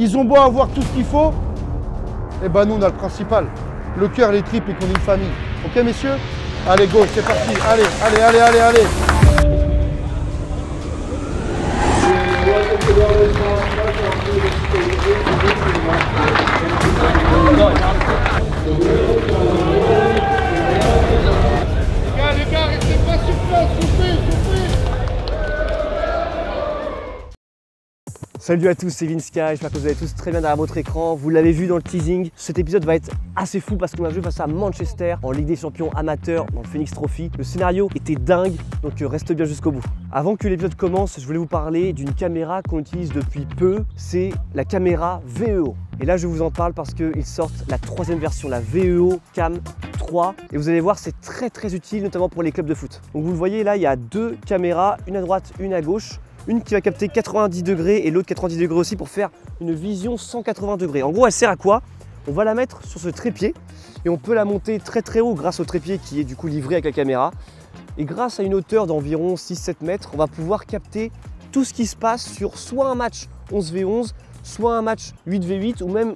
Ils ont beau avoir tout ce qu'il faut, eh ben nous on a le principal. Le cœur, les tripes et qu'on est une famille. Ok messieurs? Allez go, c'est parti. Allez, allez, allez, allez, allez. Salut à tous, c'est Vinska, j'espère que vous allez tous très bien derrière votre écran. Vous l'avez vu dans le teasing, cet épisode va être assez fou parce qu'on a joué face à Manchester en Ligue des Champions amateur dans le Phoenix Trophy. Le scénario était dingue, donc euh, reste bien jusqu'au bout. Avant que l'épisode commence, je voulais vous parler d'une caméra qu'on utilise depuis peu, c'est la caméra VEO. Et là je vous en parle parce qu'ils sortent la troisième version, la VEO Cam 3. Et vous allez voir, c'est très très utile, notamment pour les clubs de foot. Donc vous le voyez là, il y a deux caméras, une à droite, une à gauche une qui va capter 90 degrés et l'autre 90 degrés aussi pour faire une vision 180 degrés. En gros, elle sert à quoi? On va la mettre sur ce trépied et on peut la monter très très haut grâce au trépied qui est du coup livré avec la caméra. Et grâce à une hauteur d'environ 6-7 mètres, on va pouvoir capter tout ce qui se passe sur soit un match 11v11, soit un match 8v8 ou même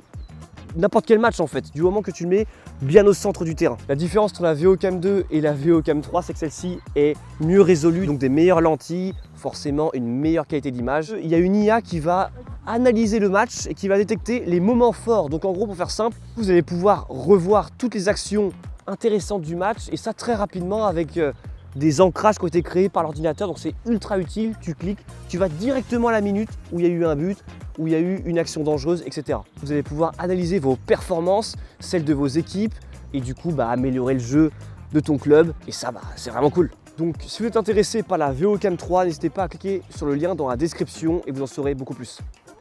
n'importe quel match en fait, du moment que tu le mets bien au centre du terrain. La différence entre la VOCam 2 et la VOCam 3, c'est que celle-ci est mieux résolue, donc des meilleures lentilles, forcément une meilleure qualité d'image. Il y a une IA qui va analyser le match et qui va détecter les moments forts. Donc en gros, pour faire simple, vous allez pouvoir revoir toutes les actions intéressantes du match et ça très rapidement avec euh, des ancrages qui ont été créés par l'ordinateur. Donc c'est ultra utile, tu cliques, tu vas directement à la minute où il y a eu un but, où il y a eu une action dangereuse, etc. Vous allez pouvoir analyser vos performances, celles de vos équipes, et du coup bah, améliorer le jeu de ton club. Et ça, bah, c'est vraiment cool. Donc si vous êtes intéressé par la VOCam 3, n'hésitez pas à cliquer sur le lien dans la description et vous en saurez beaucoup plus.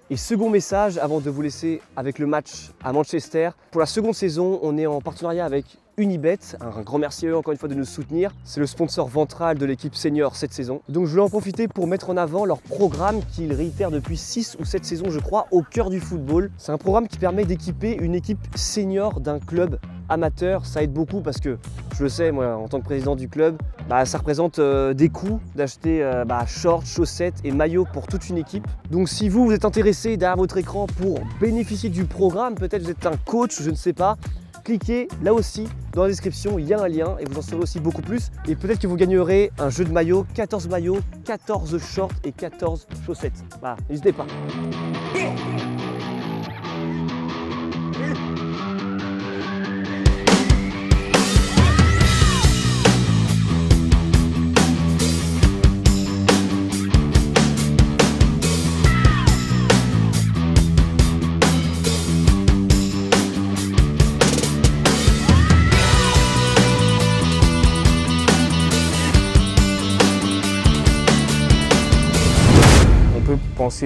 Et second message, avant de vous laisser avec le match à Manchester, pour la seconde saison, on est en partenariat avec Unibet. Un grand merci à eux encore une fois de nous soutenir. C'est le sponsor ventral de l'équipe senior cette saison. Donc je voulais en profiter pour mettre en avant leur programme qu'ils réitèrent depuis 6 ou 7 saisons, je crois, au cœur du football. C'est un programme qui permet d'équiper une équipe senior d'un club amateur. Ça aide beaucoup parce que, je le sais, moi, en tant que président du club, bah, ça représente euh, des coûts d'acheter euh, bah, shorts, chaussettes et maillots pour toute une équipe. Donc si vous, vous êtes intéressé derrière votre écran pour bénéficier du programme, peut-être vous êtes un coach, je ne sais pas, cliquez là aussi dans la description, il y a un lien et vous en saurez aussi beaucoup plus. Et peut-être que vous gagnerez un jeu de maillots, 14 maillots, 14 shorts et 14 chaussettes. Voilà, n'hésitez pas.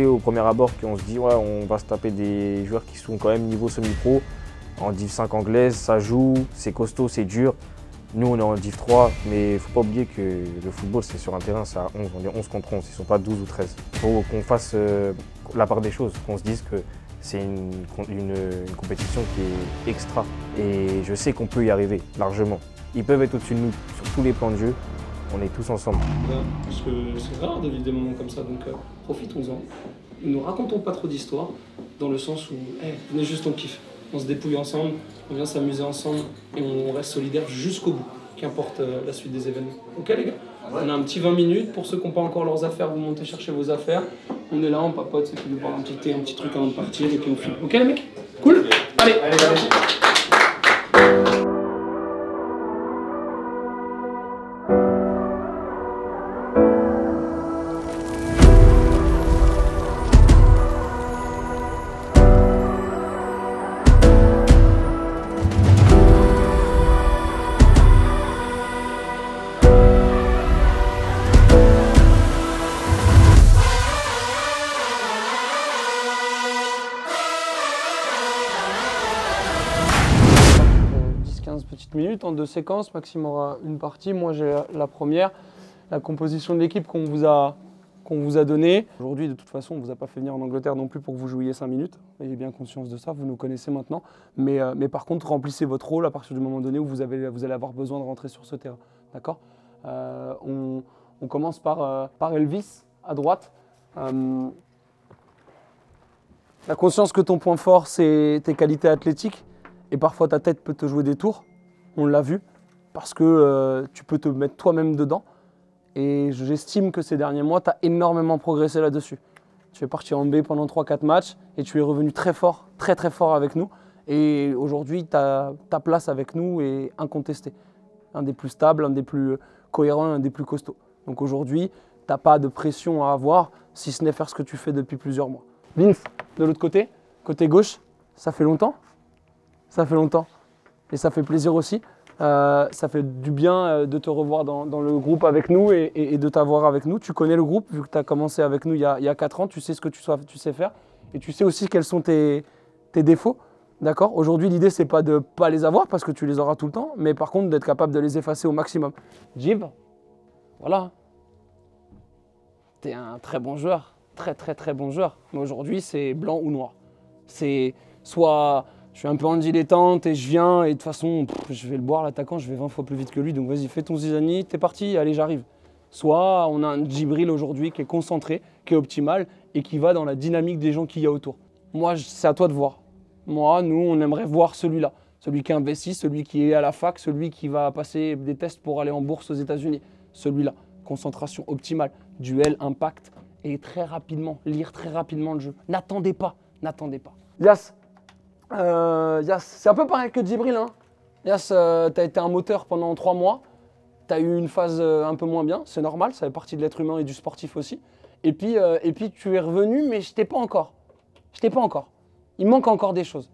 Au premier abord qu'on se dit on va se taper des joueurs qui sont quand même niveau semi-pro. En Div 5 anglaise, ça joue, c'est costaud, c'est dur. Nous on est en Div 3, mais il faut pas oublier que le football c'est sur un terrain, c'est à 11, on est 11 contre 11, ils ne sont pas 12 ou 13. Il faut qu'on fasse euh, la part des choses, qu'on se dise que c'est une compétition qui est extra. Et je sais qu'on peut y arriver largement. Ils peuvent être au-dessus de nous sur tous les plans de jeu. On est tous ensemble. Voilà, Parce que c'est rare de vivre des moments comme ça, donc euh, profitons-en. Ne nous racontons pas trop d'histoires, dans le sens où, hey, venez juste on kiffe. On se dépouille ensemble, on vient s'amuser ensemble et on reste solidaires jusqu'au bout, qu'importe euh, la suite des événements. Ok les gars? On a un petit 20 minutes, pour ceux qui n'ont pas encore leurs affaires, vous montez chercher vos affaires. On est là, on papote, c'est nous boire un petit thé, un petit truc avant de partir et puis on file. Ok les mecs? Cool? Allez, allez, allez. En deux séquences. Maxime aura une partie, moi j'ai la- première. La composition de l'équipe qu'on vous a a donnée. Aujourd'hui, de toute façon, on ne vous a pas fait venir en Angleterre non plus pour que vous jouiez 5 minutes. Ayez bien conscience de ça, vous nous connaissez maintenant. Mais, euh, mais par contre, remplissez votre rôle à partir du moment donné où vous, avez, vous allez avoir besoin de rentrer sur ce terrain. D'accord? Euh, on, on commence par, euh, par Elvis à droite. La conscience que ton point fort, c'est tes qualités athlétiques. Et parfois, ta tête peut te jouer des tours. On l'a vu. Parce que euh, tu peux te mettre toi-même dedans. Et j'estime que ces derniers mois, tu as énormément progressé là-dessus. Tu es parti en B pendant 3-4 matchs et tu es revenu très fort, très très fort avec nous. Et aujourd'hui, ta, ta place avec nous est incontestée. Un des plus stables, un des plus cohérents, un des plus costauds. Donc aujourd'hui, tu n'as pas de pression à avoir, si ce n'est faire ce que tu fais depuis plusieurs mois. Vince, de l'autre côté, côté gauche, ça fait longtemps? Ça fait longtemps. Et ça fait plaisir aussi. Euh, ça fait du bien euh, de te revoir dans, le groupe avec nous et, de t'avoir avec nous. Tu connais le groupe, vu que tu as commencé avec nous il y, a, il y a 4 ans, tu sais ce que tu, sais faire et tu sais aussi quels sont tes, tes défauts. D'accord? Aujourd'hui, l'idée, c'est pas de pas les avoir parce que tu les auras tout le temps, mais par contre d'être capable de les effacer au maximum. Jib, voilà. Tu es un très bon joueur, très très très bon joueur. Mais aujourd'hui, c'est blanc ou noir. C'est soit je suis un peu en dilettante et je viens et de toute façon, je vais le boire l'attaquant, je vais 20 fois plus vite que lui, donc vas-y, fais ton zizani, t'es parti, allez, j'arrive. Soit on a un Djibril aujourd'hui qui est concentré, qui est optimal et qui va dans la dynamique des gens qu'il y a autour. Moi, c'est à toi de voir. Moi, nous, on aimerait voir celui-là. Celui qui investit, celui qui est à la fac, celui qui va passer des tests pour aller en bourse aux États-Unis. Celui-là. Concentration optimale, duel, impact et très rapidement, lire très rapidement le jeu. N'attendez pas, n'attendez pas. Yas, euh, c'est un peu pareil que Djibril. Hein. Yas, euh, t'as été un moteur pendant trois mois. T'as eu une phase euh, un peu moins bien, c'est normal, ça fait partie de l'être humain et du sportif aussi. Et puis, euh, et puis tu es revenu, mais je t'ai pas encore. Je t'ai pas encore. Il manque encore des choses.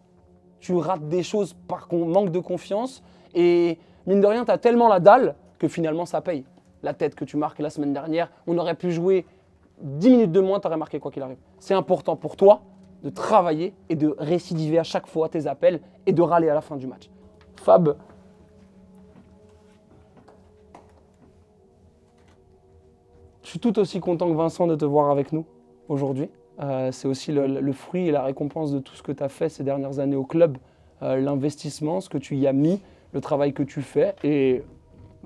Tu rates des choses par manque de confiance. Et mine de rien, tu as tellement la dalle que finalement ça paye. La tête que tu marques la semaine dernière, on aurait pu jouer 10 minutes de moins, tu aurais marqué quoi qu'il arrive. C'est important pour toi de travailler et de récidiver à chaque fois tes appels et de râler à la fin du match. Fab, je suis tout aussi content que Vincent de te voir avec nous aujourd'hui. Euh, c'est aussi le, fruit et la récompense de tout ce que tu as fait ces dernières années au club, Euh, l'investissement, ce que tu y as mis, le travail que tu fais et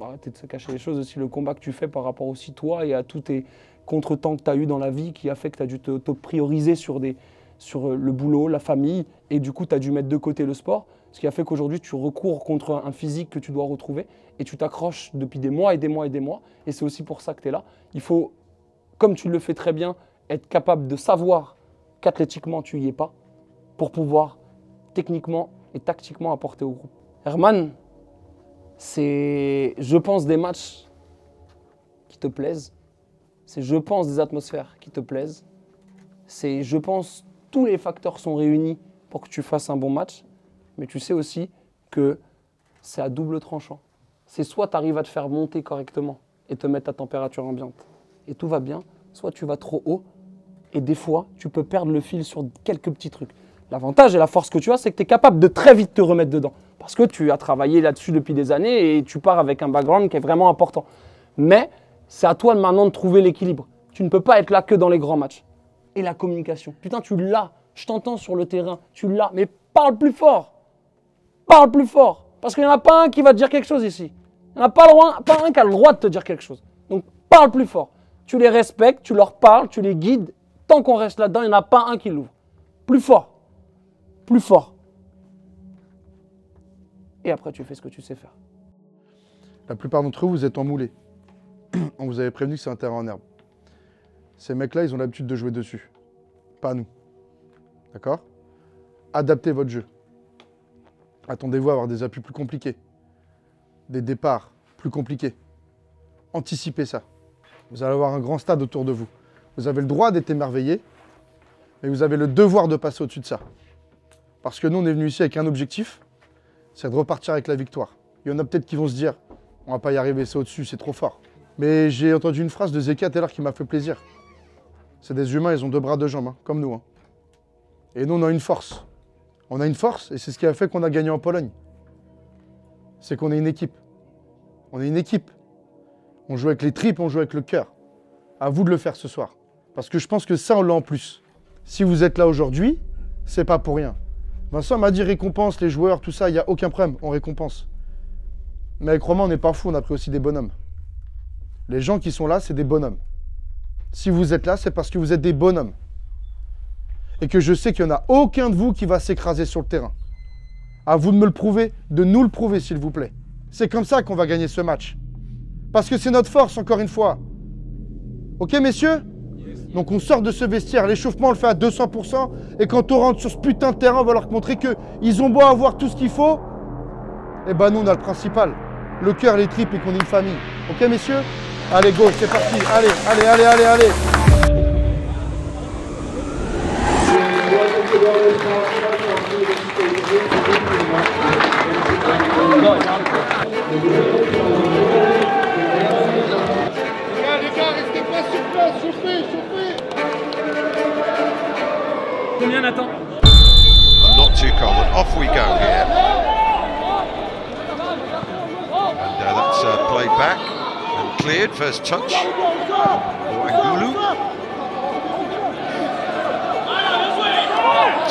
arrêtez de se cacher les choses aussi, le combat que tu fais par rapport aussi toi et à tous tes contretemps que tu as eu dans la vie qui a fait que tu as dû te prioriser sur, des, sur euh, le boulot, la famille et du coup tu as dû mettre de côté le sport, ce qui a fait qu'aujourd'hui tu recours contre un physique que tu dois retrouver et tu t'accroches depuis des mois et des mois et des mois et c'est aussi pour ça que tu es là. Il faut, comme tu le fais très bien, être capable de savoir qu'athlétiquement tu y es pas pour pouvoir techniquement et tactiquement apporter au groupe. Herman, c'est, je pense, des matchs qui te plaisent. C'est, je pense, des atmosphères qui te plaisent. C'est, je pense, tous les facteurs sont réunis pour que tu fasses un bon match. Mais tu sais aussi que c'est à double tranchant. C'est soit tu arrives à te faire monter correctement et te mettre à température ambiante et tout va bien, soit tu vas trop haut et des fois tu peux perdre le fil sur quelques petits trucs. L'avantage et la force que tu as, c'est que tu es capable de très vite te remettre dedans. Parce que tu as travaillé là-dessus depuis des années et tu pars avec un background qui est vraiment important. Mais c'est à toi maintenant de trouver l'équilibre. Tu ne peux pas être là que dans les grands matchs. Et la communication. Putain, tu l'as. Je t'entends sur le terrain. Tu l'as. Mais parle plus fort. Parle plus fort. Parce qu'il n'y en a pas un qui va te dire quelque chose ici. Il n'y en a pas, un qui a le droit de te dire quelque chose. Donc parle plus fort. Tu les respectes, tu leur parles, tu les guides. Tant qu'on reste là-dedans, il n'y en a pas un qui l'ouvre. Plus fort. Plus fort. Et après, tu fais ce que tu sais faire. La plupart d'entre vous, vous êtes en moulé. On vous avait prévenu que c'est un terrain en herbe. Ces mecs-là, ils ont l'habitude de jouer dessus. Pas nous. D'accord? Adaptez votre jeu. Attendez-vous à avoir des appuis plus compliqués. Des départs plus compliqués. Anticipez ça. Vous allez avoir un grand stade autour de vous. Vous avez le droit d'être émerveillé, mais vous avez le devoir de passer au-dessus de ça. Parce que nous, on est venus ici avec un objectif, c'est de repartir avec la victoire. Il y en a peut-être qui vont se dire, on va pas y arriver, c'est au-dessus, c'est trop fort. Mais j'ai entendu une phrase de Zeka tout à l'heure qui m'a fait plaisir. C'est des humains, ils ont deux bras, deux jambes, hein, comme nous. hein. Et nous, on a une force. On a une force, et c'est ce qui a fait qu'on a gagné en Pologne. C'est qu'on est une équipe. On est une équipe. On joue avec les tripes, on joue avec le cœur. À vous de le faire ce soir. Parce que je pense que ça, on l'a en plus. Si vous êtes là aujourd'hui, c'est pas pour rien. Vincent m'a dit récompense les joueurs, tout ça, il n'y a aucun problème, on récompense. Mais Romain, on n'est pas fou, on a pris aussi des bonhommes. Les gens qui sont là, c'est des bonhommes. Si vous êtes là, c'est parce que vous êtes des bonhommes. et que je sais qu'il n'y en a aucun de vous qui va s'écraser sur le terrain. À vous de me le prouver, de nous le prouver, s'il vous plaît. C'est comme ça qu'on va gagner ce match. Parce que c'est notre force, encore une fois. Ok, messieurs? Donc on sort de ce vestiaire, l'échauffement on le fait à 200%, et quand on rentre sur ce putain de terrain, on va leur montrer qu'ils ont beau avoir tout ce qu'il faut, eh ben nous on a le principal. Le cœur, les tripes et qu'on est une famille. Ok, messieurs? Allez, go, c'est parti. Allez, allez, allez, allez, allez. Les gars, restez pas sur place, chauffez, chauffez Combien Nathan not too cold. And off we go here. And uh, that's uh, played back cleared. First touch Angulu.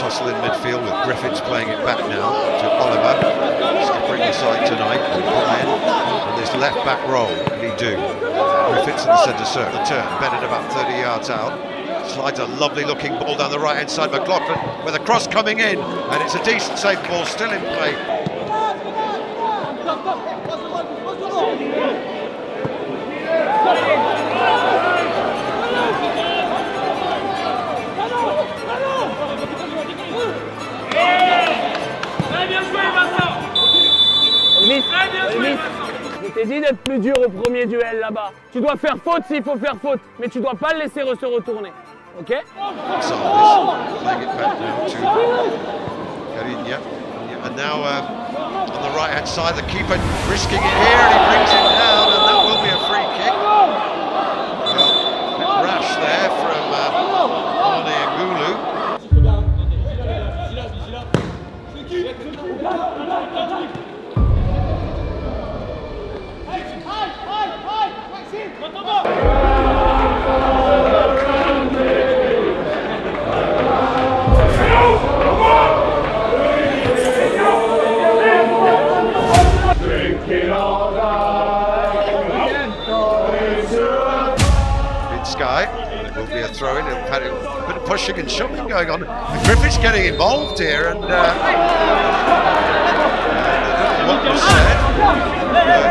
Tussle in midfield with Griffiths playing it back now to Oliver. Skippering the side tonight. And this left back. What he do? Griffiths in the centre circle. Turn. Bennett about 30 yards out. Slides a lovely looking ball down the right hand side. McLaughlin with a cross coming in, and it's a decent safe ball still in play. Limite, limite. Je t'ai dit d'être plus dur au premier duel là-bas. Tu dois faire faute s'il faut faire faute, mais tu dois pas le laisser se retourner. Ok? And now uh, on the right hand side, the keeper risking it here, and he brings it down, and that will be a free kick. Well, a bit rash there from uh, Arne Angulu. And shoving going on. Griffiths getting involved here, and uh, uh, what was said.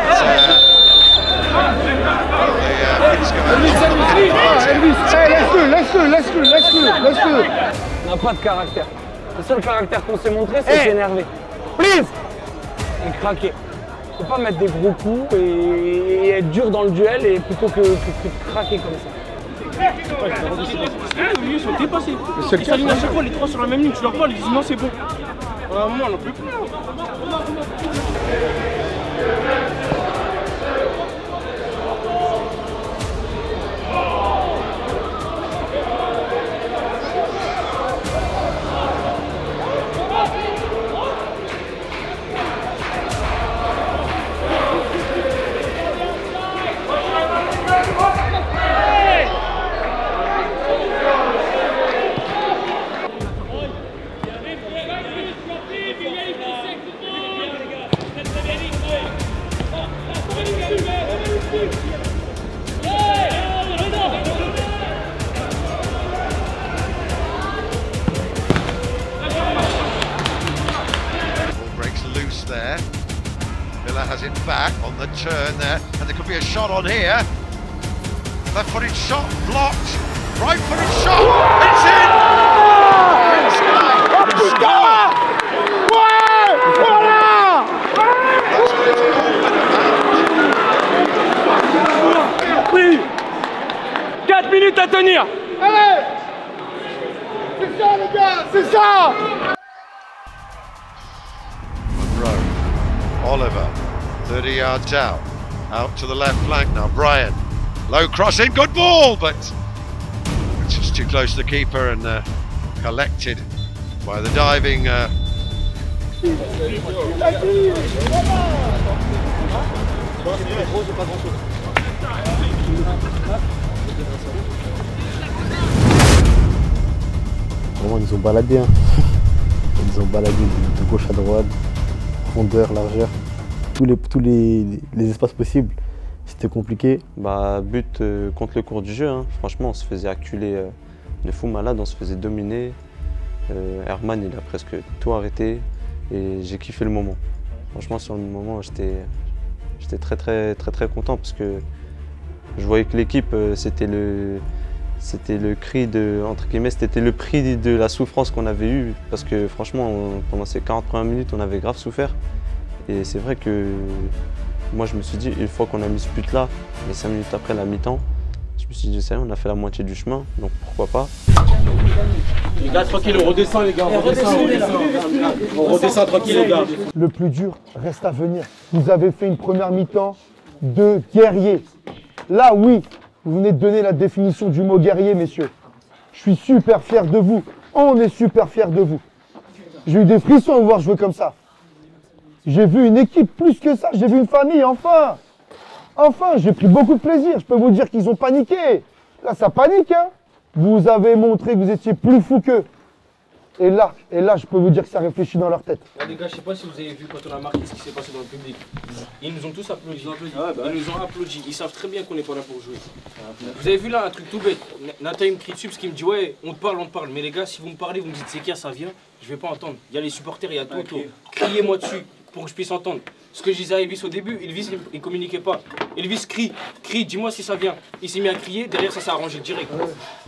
Hey, laisse-le, laisse-le, laisse-le, laisse-le, laisse-le. On n'a pas de caractère. Le seul caractère qu'on s'est montré, c'est s'énerver. Please Et craquer. Faut pas mettre des gros coups et, et être dur dans le duel et plutôt que, que- que de craquer comme ça. Ils sont dépassés. Ils s'alignent à chaque fois les trois sur la même ligne? Tu leur parles, ils disent non, c'est bon. À un moment, on n'en peut plus. It back on the turn there, and there could be a shot on here. Left footed shot blocked. Right footed shot. It's in. It's Sky. Sky. That's what it's all. Oui 4 minutes à tenir Allez C'est ça, les gars, c'est ça Monroe. Oliver. 30 yards out. Out to the left flank now. Brian. Low crossing. Good ball, but it's just too close to the keeper and uh, collected by the diving. Uh, Vraiment, ils ont baladé. hein. Ils ont baladé de, gauche à droite, profondeur, largeur, tous les, espaces possibles. C'était compliqué. Bah, but euh, contre le cours du jeu, hein. franchement, on se faisait acculer euh, de fou malade, on se faisait dominer. Euh, Herman, il a presque tout arrêté et j'ai kiffé le moment. Franchement, sur le moment, j'étais très, très, très, très content parce que je voyais que l'équipe, c'était le, cri de, entre guillemets, c'était le prix de la souffrance qu'on avait eue. Parce que franchement, pendant ces 40 premières minutes, on avait grave souffert. Et c'est vrai que moi, je me suis dit, une fois qu'on a mis ce but-là, les 5 minutes après la mi-temps, je me suis dit, ça y est, on a fait la moitié du chemin, donc pourquoi pas. Les gars, tranquille, on redescend, les gars. On redescend, on redescend. On redescend tranquille, les gars. Le plus dur reste à venir. Vous avez fait une première mi-temps de guerrier. Là, oui, vous venez de donner la définition du mot guerrier, messieurs. Je suis super fier de vous. On est super fier de vous. J'ai eu des frissons à vous voir jouer comme ça. J'ai vu une équipe plus que ça. J'ai vu une famille, enfin. Enfin, j'ai pris beaucoup de plaisir. Je peux vous dire qu'ils ont paniqué. Là, ça panique, hein. Vous avez montré que vous étiez plus fou qu'eux. Et là, et là, je peux vous dire que ça réfléchit dans leur tête. Ah, les gars, je sais pas si vous avez vu quand on a marqué ce qui s'est passé dans le public. Ils nous ont tous applaudi. Ils nous ont applaudi. Ils savent très bien qu'on n'est pas là pour jouer. Vous avez vu là un truc tout bête. Nathan me crie dessus parce qu'il me dit Ouais, on te parle, on te parle. Mais les gars, si vous me parlez, vous me dites c'est qui ça vient, je vais pas entendre. Il y a les supporters, il y a tout autour. Criez-moi dessus pour que je puisse entendre. Ce que je disais à Elvis au début, Elvis il, il communiquait pas. Elvis crie, crie, dis-moi si ça vient. Il s'est mis à crier, derrière ça s'est arrangé direct.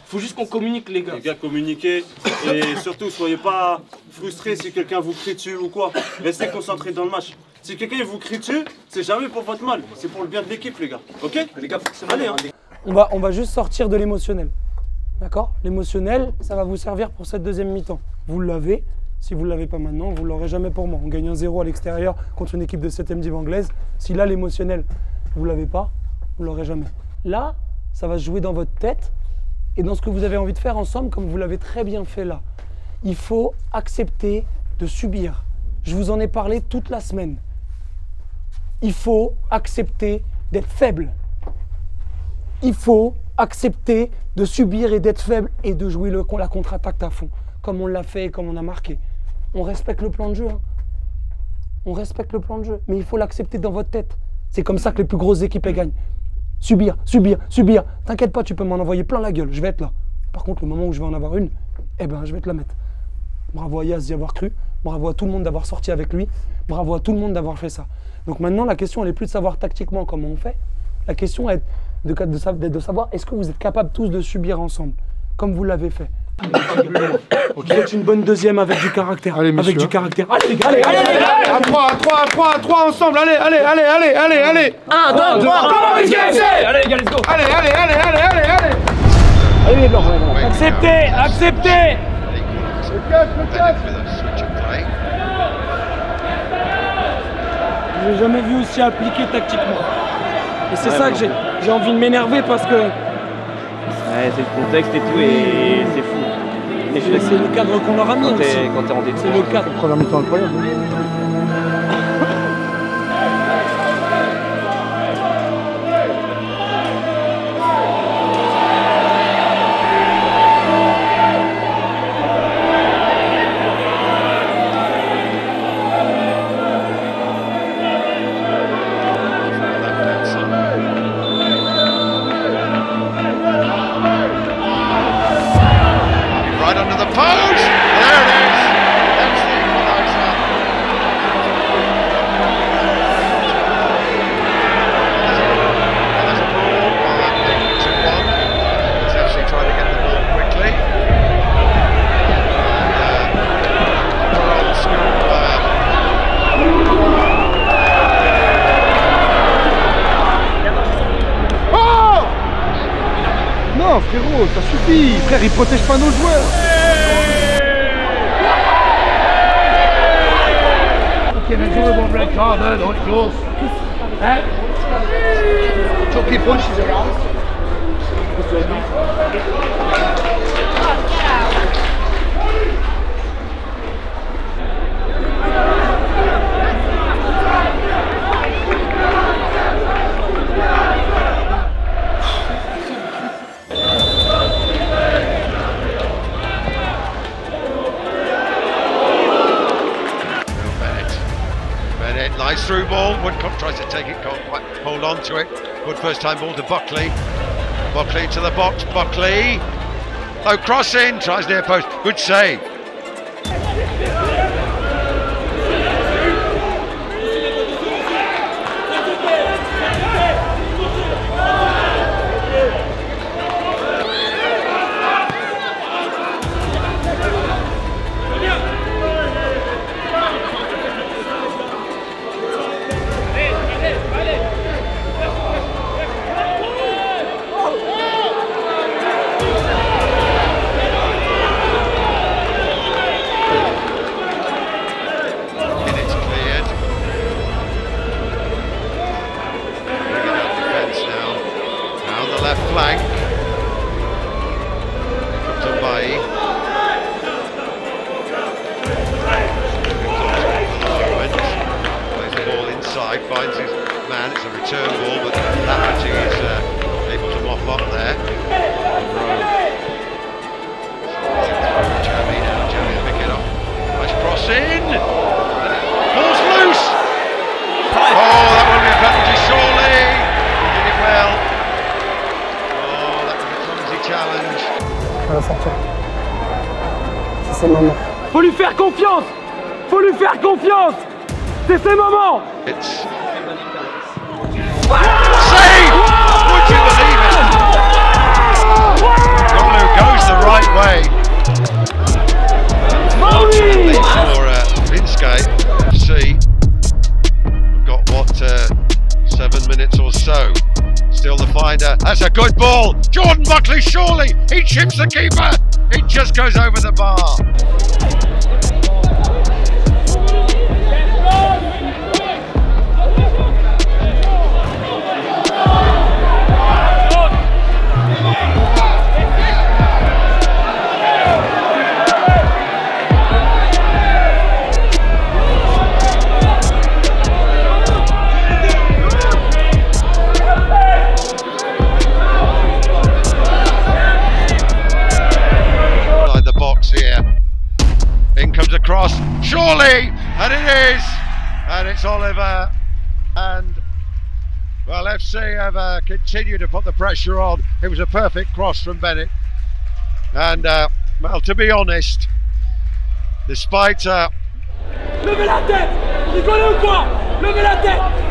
Faut juste qu'on communique les gars. Les gars, communiquez et surtout, soyez pas frustrés si quelqu'un vous crie dessus ou quoi. Restez concentrés dans le match. Si quelqu'un vous crie dessus, c'est jamais pour votre mal, c'est pour le bien de l'équipe, les gars. Ok? Les gars, allez, hein. On va, on va juste sortir de l'émotionnel. D'accord? L'émotionnel, ça va vous servir pour cette deuxième mi-temps. Vous l'avez. Si vous ne l'avez pas maintenant, vous ne l'aurez jamais pour moi. On gagne un 0 à l'extérieur contre une équipe de 7ème div anglaise. Si là, l'émotionnel, vous ne l'avez pas, vous ne l'aurez jamais. Là, ça va se jouer dans votre tête et dans ce que vous avez envie de faire ensemble, comme vous l'avez très bien fait là. Il faut accepter de subir. Je vous en ai parlé toute la semaine. Il faut accepter d'être faible il faut accepter de subir et d'être faible et de jouer la contre-attaque à fond, comme on l'a fait et comme on a marqué. On respecte le plan de jeu. hein. On respecte le plan de jeu, mais il faut l'accepter dans votre tête. C'est comme ça que les plus grosses équipes gagnent. Subir, subir, subir. T'inquiète pas, tu peux m'en envoyer plein la gueule, je vais être là. Par contre, le moment où je vais en avoir une, eh ben, je vais te la mettre. Bravo à Yas d'y avoir cru. Bravo à tout le monde d'avoir sorti avec lui. Bravo à tout le monde d'avoir fait ça. Donc maintenant, la question, elle est plus de savoir tactiquement comment on fait. La question est de, de savoir est-ce que vous êtes capables tous de subir ensemble, comme vous l'avez fait. Vous êtes une bonne deuxième avec du caractère. Allez, avec du caractère. Allez, les gars, allez, allez, les gars À 3, à 3, à 3, à 3 ensemble, allez, allez, allez, allez, allez, allez. 1, 2, 3, Comment vous Allez, les gars, let's go. Allez, allez, allez, allez, allez, allez Allez, Laurent, acceptez, acceptez. Switch of play. J'ai jamais vu aussi appliqué tactiquement. Et c'est ça que j'ai j'ai envie de m'énerver parce que Ouais, c'est le contexte et tout, et c'est fou. C'est le cadre qu'on leur a mis quand aussi. t'es quand t'es en détente. C'est le cadre. Première mi-temps incroyable. Frère, il protège pas nos joueurs Fucking enjoyable red card there, though, it goes. Eh? Chucky punches around. Good first time ball to Buckley. Buckley to the box. Buckley. Oh, cross in, tries near post. Good save. Faut lui faire confiance Faut lui faire confiance C'est ses moments It's Save! Would you believe it? Golu goes the right way. Fortunately for uh, see, we've got what, uh, seven minutes or so. Still the finder. That's a good ball. Jordan Buckley, surely he chips the keeper. It just goes over the bar. Cross. Surely! And it is! And it's Oliver. And, well, FC have uh, continued to put the pressure on. It was a perfect cross from Bennett. And, uh, well, to be honest, despite uh, Levez la tête ou quoi Levez la tête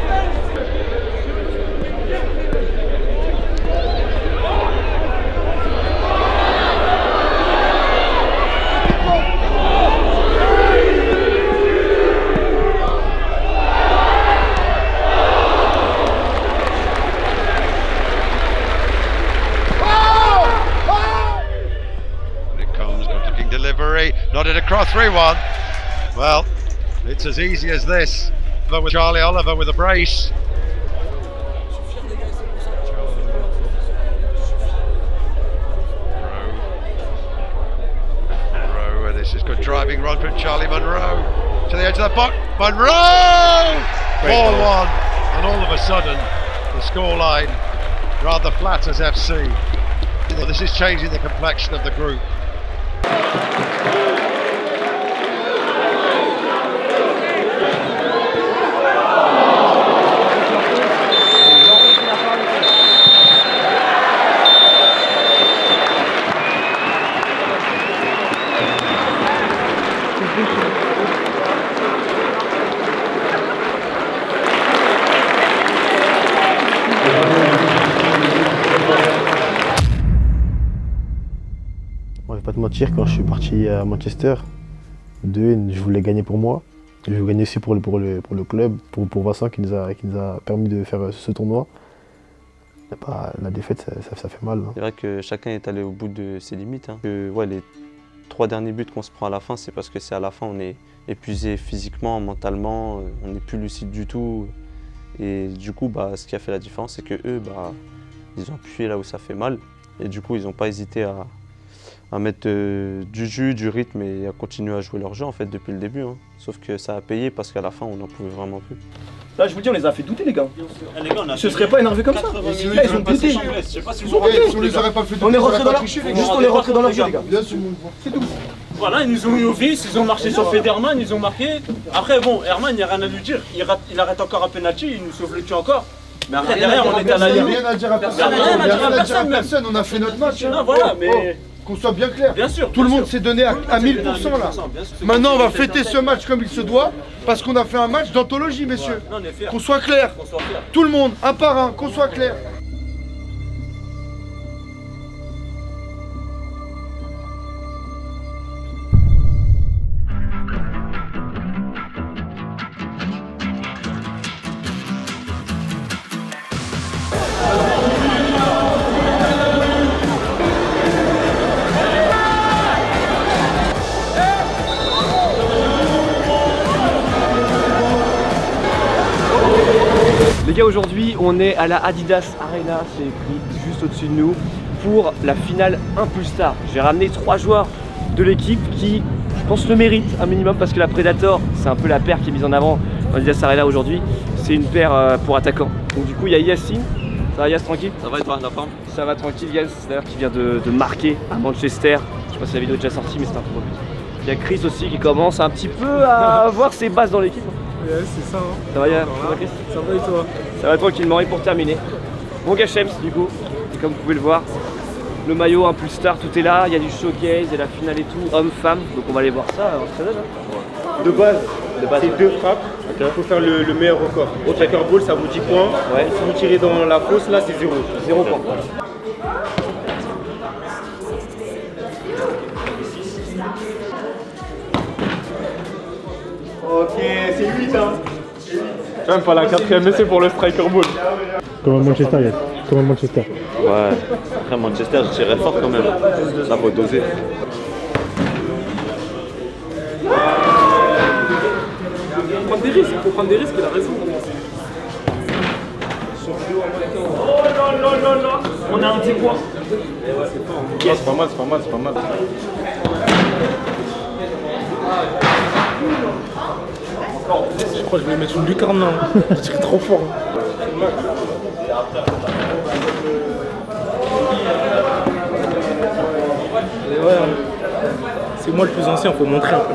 It comes, good delivery, nodded across 3 1. Well, it's as easy as this. But with Charlie Oliver with a brace. Monroe, and this is good driving run from Charlie Monroe to the edge of the box. Monroe! 4 1, and all of a sudden, the scoreline rather flatters FC. Well, this is changing the complexion of the group. Quand je suis parti à Manchester, de, je voulais gagner pour moi. Je voulais gagner aussi pour le, pour le, pour le club, pour, pour Vincent qui nous, a, qui nous a permis de faire ce tournoi. Bah, la défaite, ça fait mal. hein. C'est vrai que chacun est allé au bout de ses limites. hein. Que, ouais, les trois derniers buts qu'on se prend à la fin, c'est parce que c'est à la fin on est épuisé physiquement, mentalement, euh, on n'est plus lucide du tout. Et du coup, bah, ce qui a fait la différence, c'est que eux, bah, ils ont appuyé là où ça fait mal. Et du coup, ils n'ont pas hésité à, à mettre euh, du jus, du rythme et à continuer à jouer leur jeu en fait depuis le début. hein. Sauf que ça a payé parce qu'à la fin, on n'en pouvait vraiment plus. Là, je vous dis, on les a fait douter, les gars. Eh, les gars, on a Ils se seraient pas énervés comme ça. Là, ils on ont douté. si Ils ont on les aurait pas fait On est douter, rentré on dans leur Juste, on est rentré dans leur jeu, les gars. Bien sûr, c'est tout. Voilà, ils nous ont mis au vice, ils ont marché sur Federman, ils ont marqué. Après, bon, Herman, il n'y a rien à lui dire. Il, rate- il arrête encore un penalty, il nous sauve le cul encore. Mais après, derrière, on est à la limite. Rien à dire à personne. Rien à dire à Rien à dire à personne. On a fait notre match. hein. Non, voilà, Oh, mais- oh, Qu'on soit bien clair. Bien sûr. Tout le monde s'est donné à, à s'est 1000% donné à là. 1000%, bien sûr. Maintenant, on va fêter ce match comme il se doit parce qu'on a fait un match d'anthologie, messieurs. Qu'on soit clair. Qu'on soit fiers. Tout le monde, un par un, qu'on soit clair. On est à la Adidas Arena, c'est écrit juste au-dessus de nous, pour la finale Impulstar. J'ai ramené trois joueurs de l'équipe qui, je pense, le méritent un minimum parce que la Predator, c'est un peu la paire qui est mise en avant Adidas Arena aujourd'hui, c'est une paire euh, pour attaquants. Donc du coup, il y a Yacine. Ça va Yass, tranquille? Ça va et toi, la forme Ça va tranquille Yass, d'ailleurs qui vient de, de marquer à Manchester. Je sais pas si la vidéo est déjà sortie, mais c'est un but. Il y a Chris aussi qui commence un petit peu à avoir ses bases dans l'équipe. Ouais, c'est ça. Hein. Ça va, Yass Ça va Chris Ça va et toi Ça va tranquillement et pour terminer, mon gars Shems du coup, et comme vous pouvez le voir, le maillot, un plus star, tout est là, il y a du showcase, il y a la finale et tout, homme-femme, donc on va aller voir ça en stade. Hein. De base, De base, c'est ouais. deux frappes. Il faut faire le, le meilleur record. Au tracker ball, ça vaut 10 points. Si vous tirez dans la fosse, là, c'est 0. 0 points. Ok, c'est 8 hein. J'ai même pas la quatrième essai pour le striker ball. Comme à Manchester, Yann. Comme à Manchester. Ouais, après Manchester, je tirais fort quand même. Là, faut doser. Prendre des risques, il faut prendre des risques, il a raison. Oh là là là là On a un petit point. c'est pas mal, c'est pas mal, c'est pas mal. Je crois que je vais mettre une lucarne là. Je tire trop fort. Ouais, c'est moi le plus ancien, faut montrer un peu.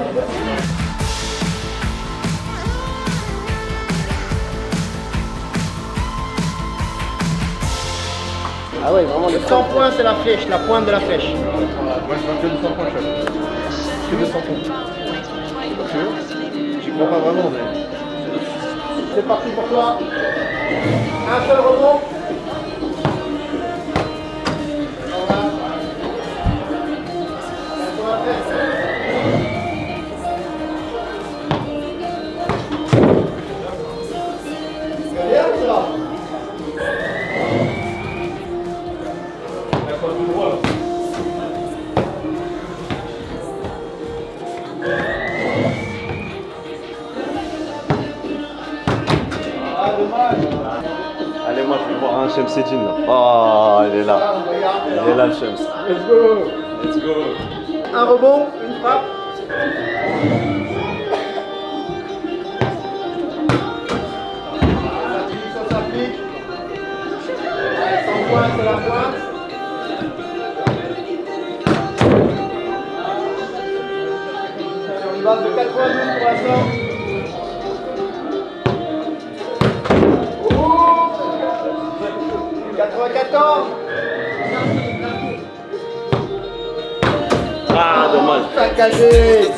Ah ouais, vraiment, Le 100 points, c'est la flèche, la pointe de la flèche. Moi je fais que 200 points chef. Que 200 points. Crois pas vraiment, mais. C'est parti pour toi. Un seul rebond. Allez, 94 Ah, dommage. Saccagé